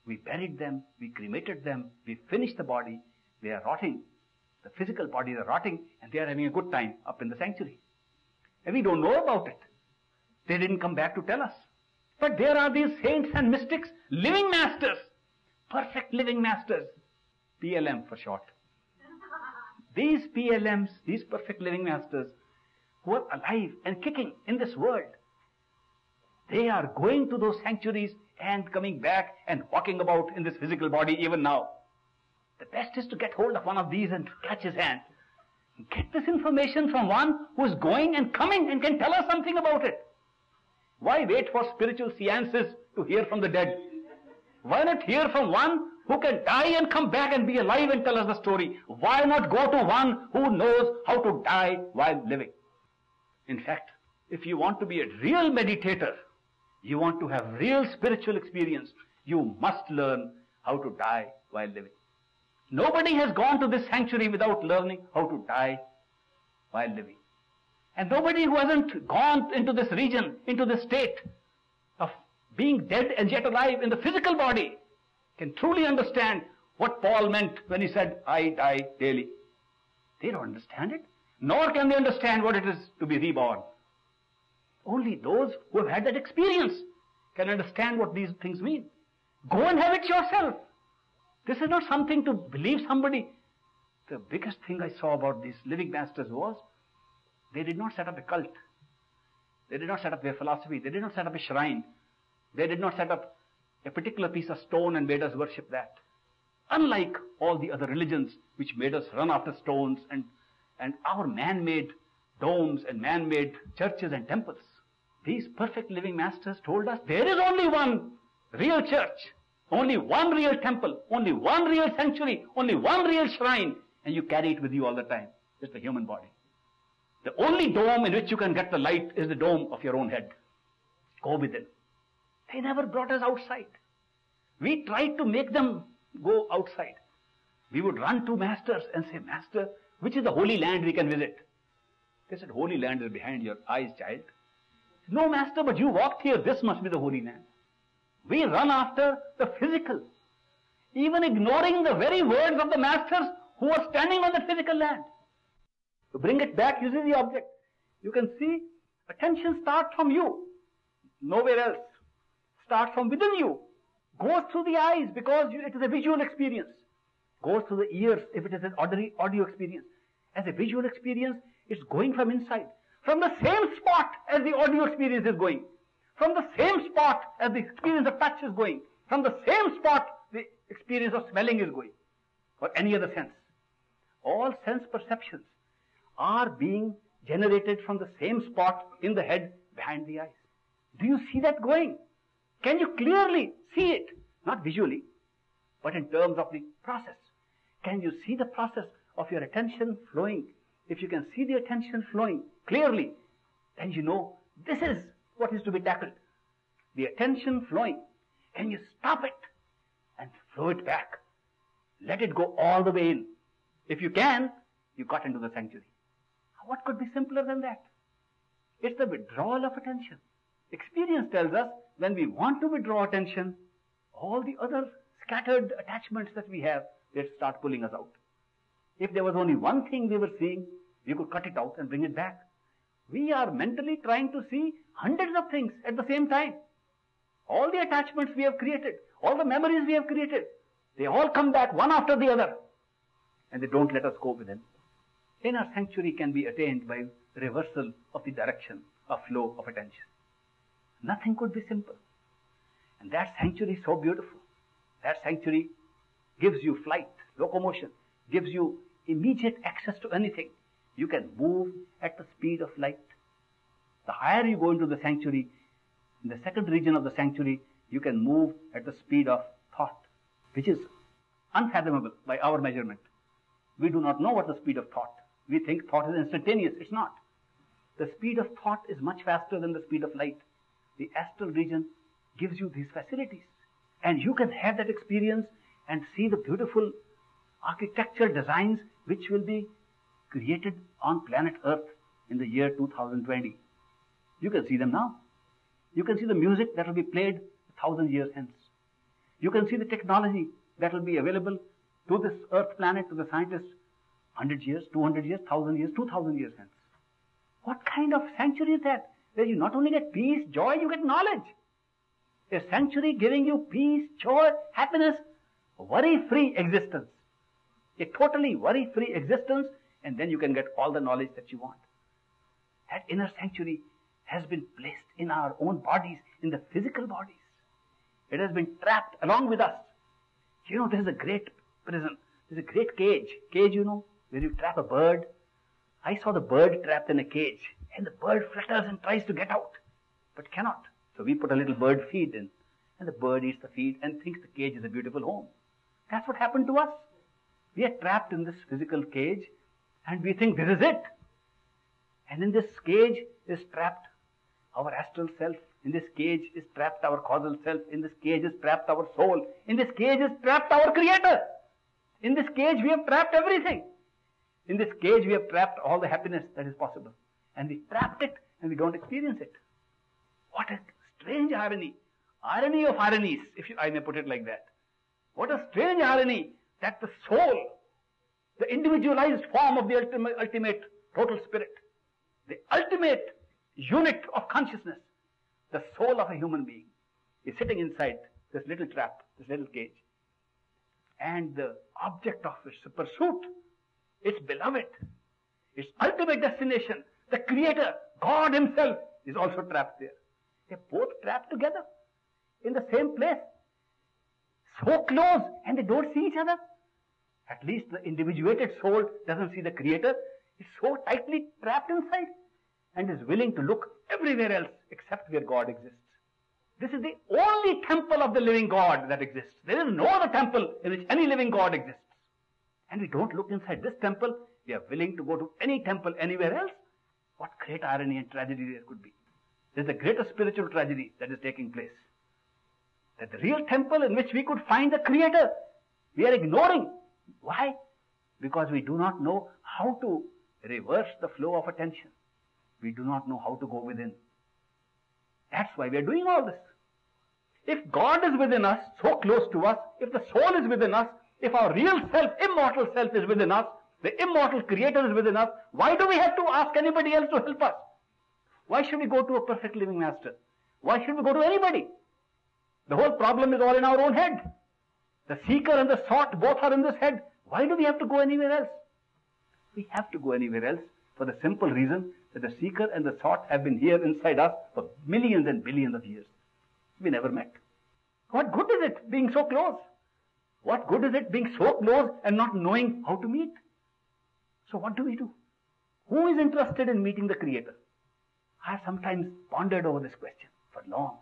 We buried them, we cremated them, we finished the body, they are rotting. The physical bodies are rotting and they are having a good time up in the sanctuary. And we don't know about it. They didn't come back to tell us. But there are these saints and mystics, living masters, perfect living masters, PLM for short. These PLMs, these perfect living masters, who are alive and kicking in this world, they are going to those sanctuaries and coming back and walking about in this physical body even now. The best is to get hold of one of these and catch his hand. Get this information from one who is going and coming and can tell us something about it. Why wait for spiritual seances to hear from the dead? Why not hear from one who can die and come back and be alive and tell us the story? Why not go to one who knows how to die while living? In fact, if you want to be a real meditator, you want to have real spiritual experience, you must learn how to die while living. Nobody has gone to this sanctuary without learning how to die while living. And nobody who hasn't gone into this region, into this state of being dead and yet alive in the physical body, can truly understand what Paul meant when he said, I die daily. They don't understand it, nor can they understand what it is to be reborn. Only those who have had that experience can understand what these things mean. Go and have it yourself. This is not something to believe somebody. The biggest thing I saw about these living masters was they did not set up a cult. They did not set up their philosophy. They did not set up a shrine. They did not set up a particular piece of stone and made us worship that. Unlike all the other religions which made us run after stones and, and our man-made domes and man-made churches and temples. These perfect living masters told us there is only one real church, only one real temple, only one real sanctuary, only one real shrine, and you carry it with you all the time. It's the human body. The only dome in which you can get the light is the dome of your own head. Go within. They never brought us outside. We tried to make them go outside. We would run to masters and say, Master, which is the holy land we can visit? They said, Holy land is behind your eyes, child. No, master, but you walked here. This must be the holy land. We run after the physical, even ignoring the very words of the masters who are standing on the physical land. To bring it back, see the object. You can see attention starts from you, nowhere else. Starts from within you. Goes through the eyes because you, it is a visual experience. Goes through the ears if it is an audio, audio experience. As a visual experience, it's going from inside. From the same spot as the audio experience is going. From the same spot as the experience of touch is going. From the same spot the experience of smelling is going. Or any other sense. All sense perceptions are being generated from the same spot in the head behind the eyes. Do you see that going? Can you clearly see it? Not visually, but in terms of the process. Can you see the process of your attention flowing? If you can see the attention flowing clearly, then you know this is what is to be tackled. The attention flowing. Can you stop it and flow it back? Let it go all the way in. If you can, you got into the sanctuary. What could be simpler than that? It's the withdrawal of attention. Experience tells us when we want to withdraw attention, all the other scattered attachments that we have, they start pulling us out. If there was only one thing we were seeing, we could cut it out and bring it back. We are mentally trying to see hundreds of things at the same time. All the attachments we have created, all the memories we have created, they all come back one after the other. And they don't let us go within. Inner sanctuary can be attained by reversal of the direction of flow of attention. Nothing could be simple. And that sanctuary is so beautiful. That sanctuary gives you flight, locomotion, gives you immediate access to anything. You can move at the speed of light. The higher you go into the sanctuary, in the second region of the sanctuary, you can move at the speed of thought, which is unfathomable by our measurement. We do not know what the speed of thought. We think thought is instantaneous. It's not. The speed of thought is much faster than the speed of light. The astral region gives you these facilities. And you can have that experience and see the beautiful architectural designs which will be created on planet Earth in the year 2020. You can see them now. You can see the music that will be played a thousand years hence. You can see the technology that will be available to this Earth planet, to the scientists, 100 years, 200 years, 1000 years, 2000 years hence. What kind of sanctuary is that? Where you not only get peace, joy, you get knowledge. A sanctuary giving you peace, joy, happiness, worry-free existence. A totally worry-free existence, and then you can get all the knowledge that you want. That inner sanctuary has been placed in our own bodies, in the physical bodies. It has been trapped along with us. You know, there's a great prison. There's a great cage. Cage, you know, where you trap a bird. I saw the bird trapped in a cage, and the bird flutters and tries to get out, but cannot. So we put a little bird feed in, and the bird eats the feed and thinks the cage is a beautiful home. That's what happened to us. We are trapped in this physical cage, and we think this is it. And in this cage is trapped our astral self. In this cage is trapped our causal self. In this cage is trapped our soul. In this cage is trapped our creator. In this cage we have trapped everything. In this cage we have trapped all the happiness that is possible. And we trapped it and we don't experience it. What a strange irony. Irony of ironies, if I may put it like that. What a strange irony that the soul, the individualized form of the ultimate, ultimate total spirit, the ultimate unit of consciousness, the soul of a human being, is sitting inside this little trap, this little cage. And the object of its pursuit, its beloved, its ultimate destination, the Creator, God Himself, is also trapped there. They're both trapped together in the same place. So close, and they don't see each other. At least the individuated soul doesn't see the Creator. It's so tightly trapped inside and is willing to look everywhere else except where God exists. This is the only temple of the living God that exists. There is no other temple in which any living God exists. And we don't look inside this temple. We are willing to go to any temple anywhere else. What great irony and tragedy there could be. There's a greater spiritual tragedy that is taking place. That the real temple in which we could find the Creator, we are ignoring. Why? Because we do not know how to reverse the flow of attention. We do not know how to go within. That's why we are doing all this. If God is within us, so close to us, if the soul is within us, if our real self, immortal self is within us, the immortal creator is within us, why do we have to ask anybody else to help us? Why should we go to a perfect living master? Why should we go to anybody? The whole problem is all in our own head. The seeker and the sought both are in this head. Why do we have to go anywhere else? We have to go anywhere else for the simple reason that the seeker and the sought have been here inside us for millions and billions of years. We never met. What good is it being so close? What good is it being so close and not knowing how to meet? So what do we do? Who is interested in meeting the Creator? I have sometimes pondered over this question for long.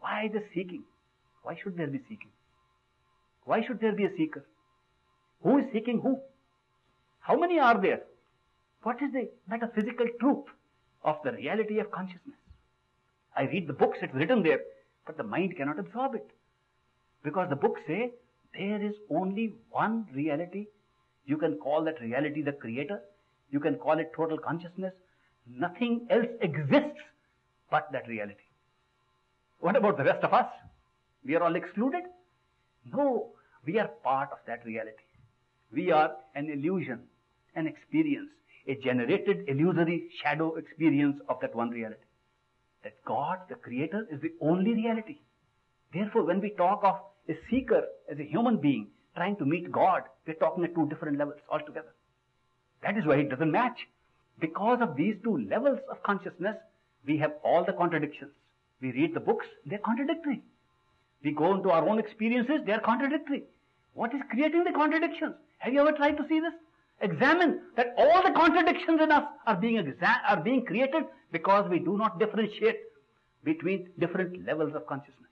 Why the seeking? Why should there be seeking? Why should there be a seeker? Who is seeking who? How many are there? What is the metaphysical truth of the reality of consciousness? I read the books, it's written there, but the mind cannot absorb it. Because the books say there is only one reality. You can call that reality the creator. You can call it total consciousness. Nothing else exists but that reality. What about the rest of us? We are all excluded? No, we are part of that reality. We are an illusion, an experience, a generated illusory shadow experience of that one reality. That God, the Creator, is the only reality. Therefore, when we talk of a seeker as a human being trying to meet God, we're talking at two different levels altogether. That is why it doesn't match. Because of these two levels of consciousness, we have all the contradictions. We read the books, they're contradictory. We go into our own experiences, they're contradictory. What is creating the contradictions? Have you ever tried to see this? Examine that all the contradictions in us are being exa- are being created because we do not differentiate between different levels of consciousness.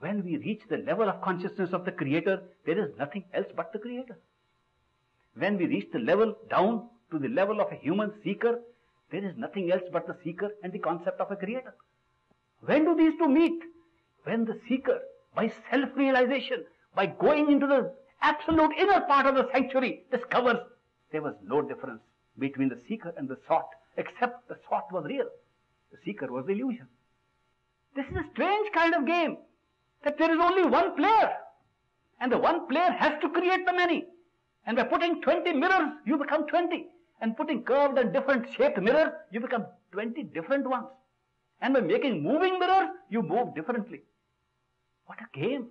When we reach the level of consciousness of the Creator, there is nothing else but the Creator. When we reach the level down to the level of a human seeker, there is nothing else but the seeker and the concept of a Creator. When do these two meet? When the seeker, by self-realization, by going into the absolute inner part of the sanctuary, discovers there was no difference between the seeker and the sought, except the sought was real. The seeker was the illusion. This is a strange kind of game, that there is only one player, and the one player has to create the many. And by putting 20 mirrors, you become 20. And putting curved and different shaped mirrors, you become 20 different ones. And by making moving mirrors, you move differently. What a game!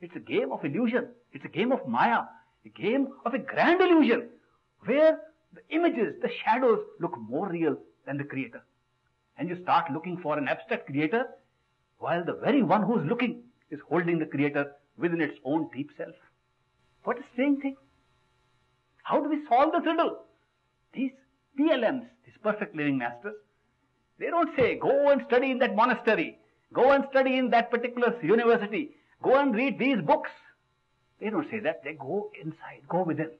It's a game of illusion. It's a game of Maya. A game of a grand illusion where the images, the shadows look more real than the creator. And you start looking for an abstract creator while the very one who's looking is holding the creator within its own deep self. What a strange thing. How do we solve this riddle? These PLMs, these perfect living masters, they don't say, go and study in that monastery, go and study in that particular university, go and read these books. They don't say that. They go inside, go within.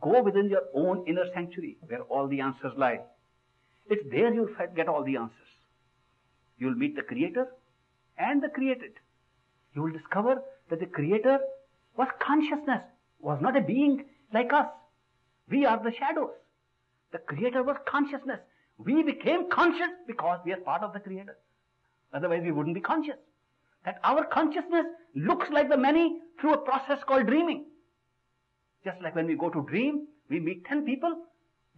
Go within your own inner sanctuary where all the answers lie. It's there you'll get all the answers. You'll meet the Creator and the created. You will discover that the Creator was consciousness, was not a being like us. We are the shadows. The Creator was consciousness. We became conscious because we are part of the Creator. Otherwise, we wouldn't be conscious. That our consciousness looks like the many through a process called dreaming. Just like when we go to dream, we meet 10 people,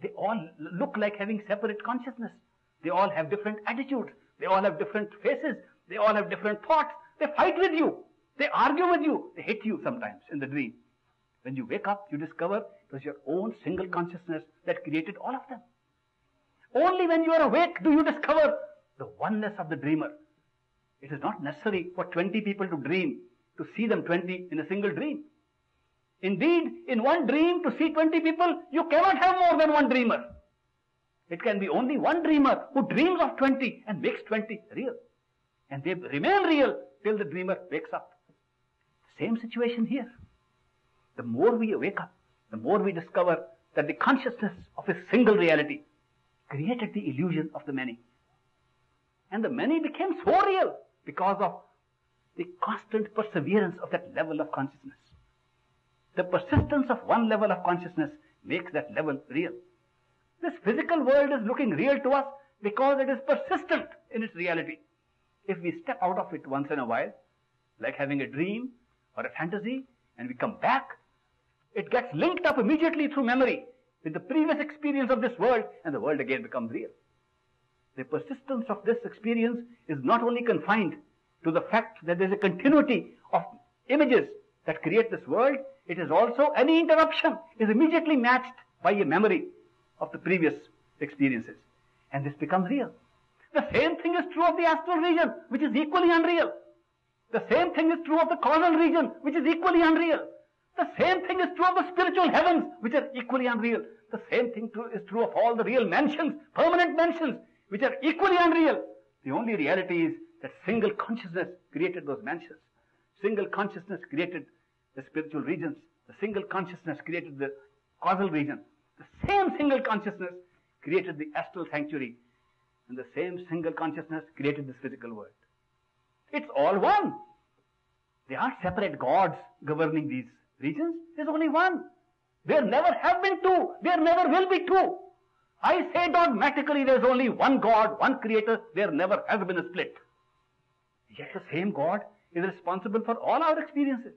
they all look like having separate consciousness. They all have different attitudes. They all have different faces. They all have different thoughts. They fight with you. They argue with you. They hit you sometimes in the dream. When you wake up, you discover it was your own single consciousness that created all of them. Only when you are awake do you discover the oneness of the dreamer. It is not necessary for 20 people to dream to see them 20 in a single dream. Indeed, in one dream to see 20 people, you cannot have more than one dreamer. It can be only one dreamer who dreams of 20 and makes 20 real. And they remain real till the dreamer wakes up. Same situation here. The more we wake up, the more we discover that the consciousness of a single reality created the illusion of the many. And the many became so real because of the constant perseverance of that level of consciousness. The persistence of one level of consciousness makes that level real. This physical world is looking real to us because it is persistent in its reality. If we step out of it once in a while, like having a dream or a fantasy, and we come back, it gets linked up immediately through memory with the previous experience of this world, and the world again becomes real. The persistence of this experience is not only confined to the fact that there is a continuity of images that create this world, it is also any interruption is immediately matched by a memory of the previous experiences. And this becomes real. The same thing is true of the astral region, which is equally unreal. The same thing is true of the causal region, which is equally unreal. The same thing is true of the spiritual heavens, which are equally unreal. The same thing is true of all the real mansions, permanent mansions, which are equally unreal. The only reality is that single consciousness created those mansions. Single consciousness created the spiritual regions. The single consciousness created the causal region. The same single consciousness created the astral sanctuary. And the same single consciousness created this physical world. It's all one. They aren't separate gods governing these regions. There's only one. There never have been two. There never will be two. I say dogmatically there's only one God, one creator. There never has been a split. Yet the same God is responsible for all our experiences.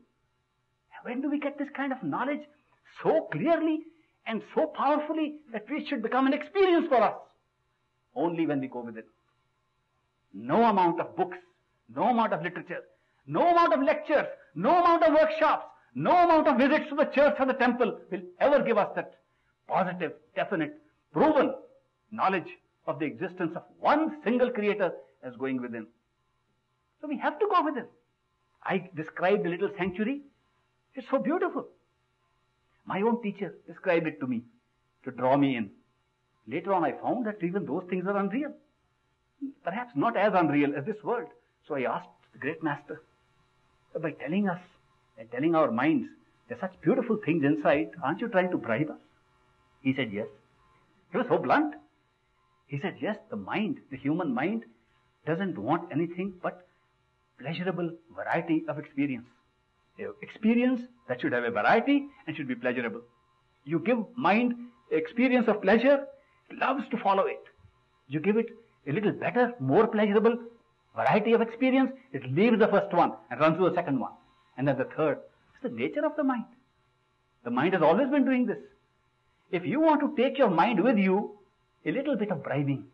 When do we get this kind of knowledge so clearly and so powerfully that it should become an experience for us? Only when we go with it. No amount of books, no amount of literature, no amount of lectures, no amount of workshops, no amount of visits to the church or the temple will ever give us that positive, definite, proven knowledge of the existence of one single creator as going within. So we have to go within. I described the little sanctuary it's so beautiful. My own teacher described it to me to draw me in. Later on, I found that even those things are unreal. Perhaps not as unreal as this world. So I asked the great master, by telling us and telling our minds, there's such beautiful things inside, aren't you trying to bribe us? He said, yes. He was so blunt. He said, yes, the mind, the human mind, doesn't want anything but pleasurable variety of experience experience that should have a variety and should be pleasurable. You give mind experience of pleasure, loves to follow it. You give it a little better, more pleasurable variety of experience, it leaves the first one and runs to the second one. And then the third. It's the nature of the mind. The mind has always been doing this. If you want to take your mind with you, a little bit of bribing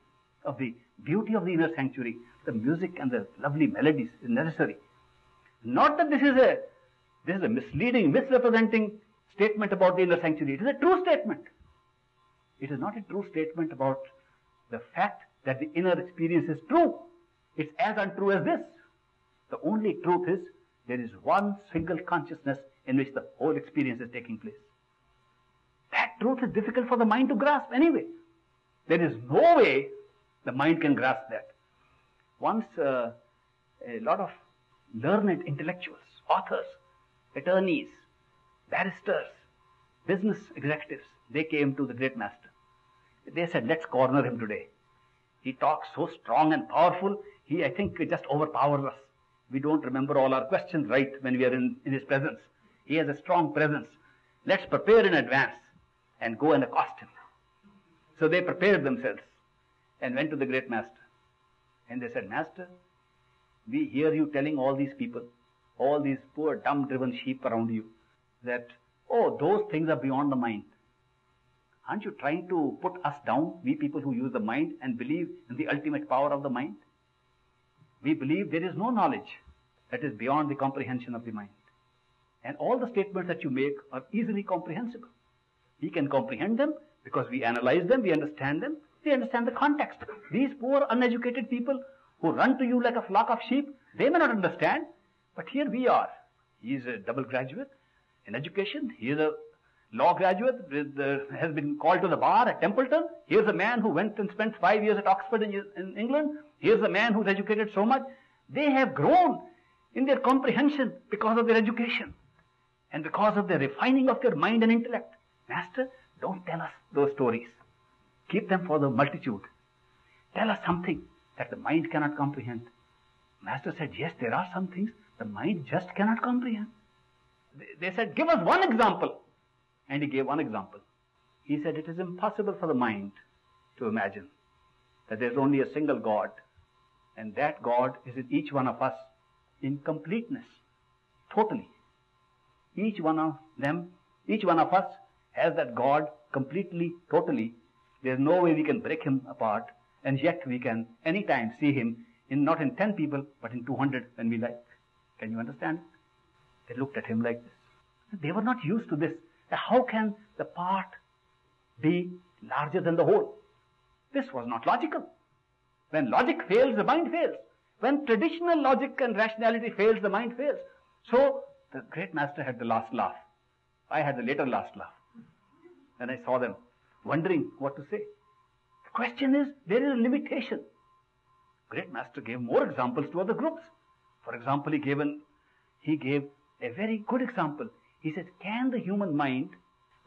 of the beauty of the inner sanctuary, the music and the lovely melodies is necessary. Not that this is a this is a misleading, misrepresenting statement about the inner sanctuary. It is a true statement. It is not a true statement about the fact that the inner experience is true. It's as untrue as this. The only truth is there is one single consciousness in which the whole experience is taking place. That truth is difficult for the mind to grasp anyway. There is no way the mind can grasp that. Once uh, a lot of learned intellectuals, authors, attorneys, barristers, business executives, they came to the great master. They said, let's corner him today. He talks so strong and powerful, he, I think, just overpowers us. We don't remember all our questions right when we are in, in his presence. He has a strong presence. Let's prepare in advance and go and accost him. So they prepared themselves and went to the great master. And they said, Master, we hear you telling all these people, all these poor dumb driven sheep around you, that, oh, those things are beyond the mind. Aren't you trying to put us down, we people who use the mind and believe in the ultimate power of the mind? We believe there is no knowledge that is beyond the comprehension of the mind. And all the statements that you make are easily comprehensible. We can comprehend them because we analyze them, we understand them, we understand the context. These poor uneducated people who run to you like a flock of sheep, they may not understand, but here we are. He is a double graduate in education. He is a law graduate, with, uh, has been called to the bar at Templeton. Here's a man who went and spent five years at Oxford in, in England. Here's a man who's educated so much. They have grown in their comprehension because of their education and because of the refining of their mind and intellect. Master, don't tell us those stories. Keep them for the multitude. Tell us something that the mind cannot comprehend. Master said, Yes, there are some things the mind just cannot comprehend. They said, Give us one example. And he gave one example. He said, It is impossible for the mind to imagine that there is only a single God, and that God is in each one of us in completeness, totally. Each one of them, each one of us has that God completely, totally. There's no way we can break him apart, and yet we can anytime see him in not in 10 people, but in 200 when we like. Can you understand? They looked at him like this. They were not used to this. How can the part be larger than the whole? This was not logical. When logic fails, the mind fails. When traditional logic and rationality fails, the mind fails. So the great master had the last laugh. I had the later last laugh. And I saw them wondering what to say. The question is, there is a limitation. Great master gave more examples to other groups. For example, he gave, an, he gave a very good example. He says, can the human mind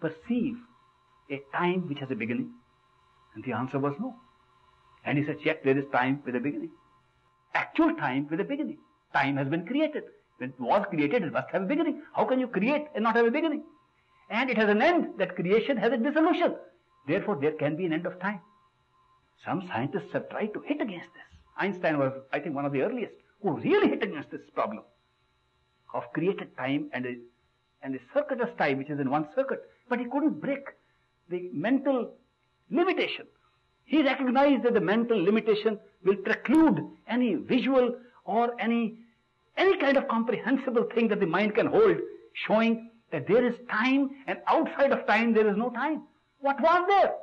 perceive a time which has a beginning? And the answer was no. And he said, yet there is time with a beginning. Actual time with a beginning. Time has been created. When it was created, it must have a beginning. How can you create and not have a beginning? And it has an end. That creation has a dissolution. Therefore, there can be an end of time. Some scientists have tried to hit against this. Einstein was, I think, one of the earliest who really hit against this problem of created time and a, and a circuitous time which is in one circuit. But he couldn't break the mental limitation. He recognized that the mental limitation will preclude any visual or any any kind of comprehensible thing that the mind can hold, showing that there is time and outside of time there is no time. What was there?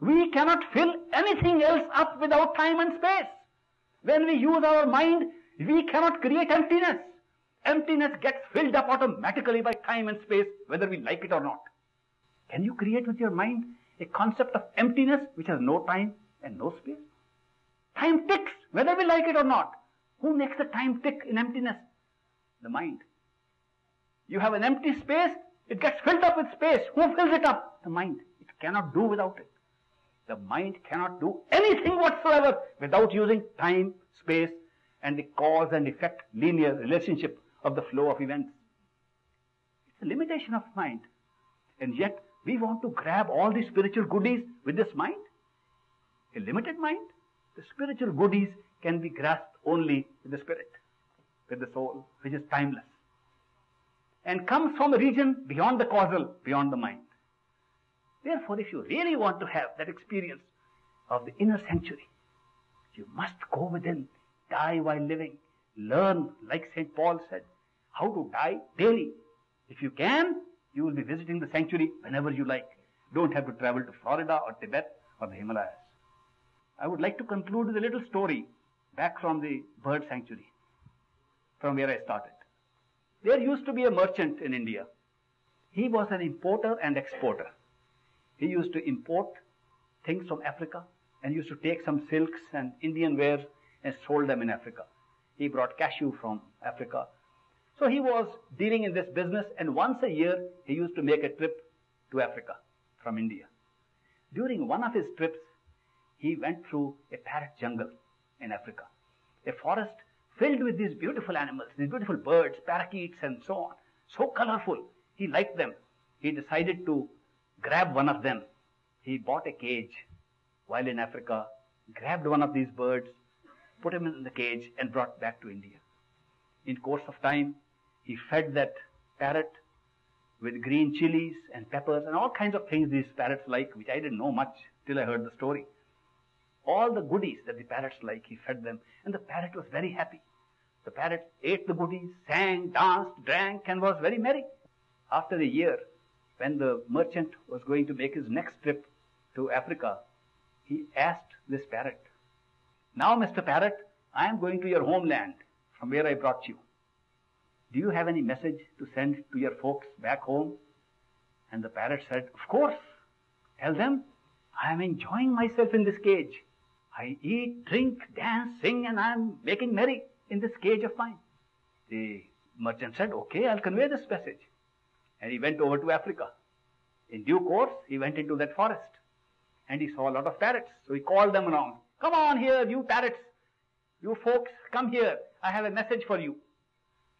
We cannot fill anything else up without time and space. When we use our mind, we cannot create emptiness. Emptiness gets filled up automatically by time and space, whether we like it or not. Can you create with your mind a concept of emptiness which has no time and no space? Time ticks, whether we like it or not. Who makes the time tick in emptiness? The mind. You have an empty space, it gets filled up with space. Who fills it up? The mind. It cannot do without it. The mind cannot do anything whatsoever without using time, space, and the cause and effect linear relationship of the flow of events. It's a limitation of mind. And yet, we want to grab all the spiritual goodies with this mind. A limited mind. The spiritual goodies can be grasped only with the spirit, with the soul, which is timeless. And comes from a region beyond the causal, beyond the mind. Therefore, if you really want to have that experience of the inner sanctuary, you must go within, die while living, learn, like St. Paul said, how to die daily. If you can, you will be visiting the sanctuary whenever you like. Don't have to travel to Florida or Tibet or the Himalayas. I would like to conclude with a little story back from the bird sanctuary, from where I started. There used to be a merchant in India. He was an importer and exporter. He used to import things from Africa and used to take some silks and Indian wares and sold them in Africa. He brought cashew from Africa. So he was dealing in this business and once a year he used to make a trip to Africa from India. During one of his trips, he went through a parrot jungle in Africa. A forest filled with these beautiful animals, these beautiful birds, parakeets and so on. So colorful. He liked them. He decided to grab one of them. He bought a cage while in Africa, grabbed one of these birds, put him in the cage, and brought back to India. In course of time, he fed that parrot with green chilies and peppers and all kinds of things these parrots like, which I didn't know much till I heard the story. All the goodies that the parrots like, he fed them, and the parrot was very happy. The parrot ate the goodies, sang, danced, drank, and was very merry. After a year, when the merchant was going to make his next trip to Africa, he asked this parrot, Now, Mr. Parrot, I am going to your homeland from where I brought you. Do you have any message to send to your folks back home? And the parrot said, Of course. Tell them I am enjoying myself in this cage. I eat, drink, dance, sing, and I am making merry in this cage of mine. The merchant said, Okay, I'll convey this message. And he went over to Africa. In due course, he went into that forest and he saw a lot of parrots. So he called them around. Come on here, you parrots. You folks, come here. I have a message for you.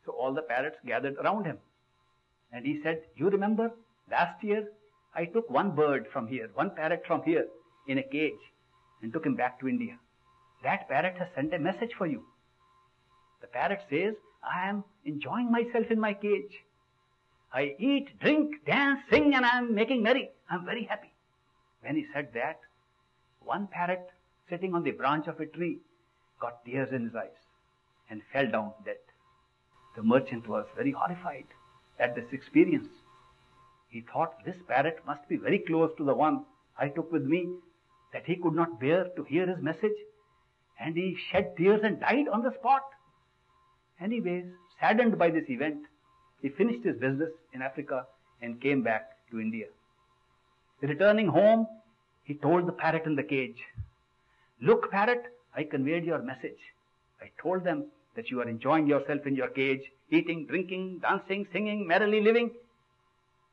So all the parrots gathered around him. And he said, You remember last year I took one bird from here, one parrot from here in a cage and took him back to India. That parrot has sent a message for you. The parrot says, I am enjoying myself in my cage. I eat, drink, dance, sing, and I am making merry. I am very happy. When he said that, one parrot sitting on the branch of a tree got tears in his eyes and fell down dead. The merchant was very horrified at this experience. He thought this parrot must be very close to the one I took with me, that he could not bear to hear his message, and he shed tears and died on the spot. Anyways, saddened by this event, he finished his business in Africa and came back to India. Returning home, he told the parrot in the cage, Look, parrot, I conveyed your message. I told them that you are enjoying yourself in your cage, eating, drinking, dancing, singing, merrily living.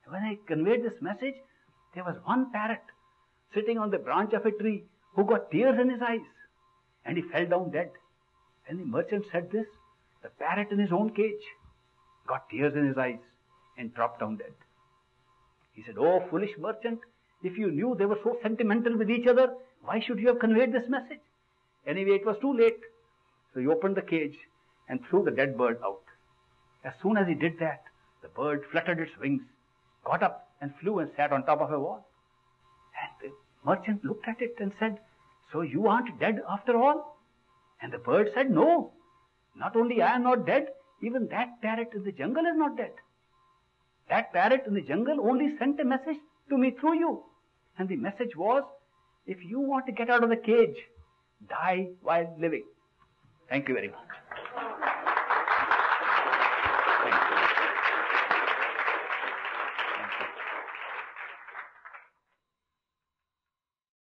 When I conveyed this message, there was one parrot sitting on the branch of a tree who got tears in his eyes and he fell down dead. When the merchant said this, the parrot in his own cage got tears in his eyes and dropped down dead. He said, Oh, foolish merchant, if you knew they were so sentimental with each other, why should you have conveyed this message? Anyway, it was too late. So he opened the cage and threw the dead bird out. As soon as he did that, the bird fluttered its wings, got up and flew and sat on top of a wall. And the merchant looked at it and said, So you aren't dead after all? And the bird said, No. Not only I am not dead, even that parrot in the jungle is not dead. That parrot in the jungle only sent a message to me through you. And the message was, if you want to get out of the cage, die while living. Thank you very much.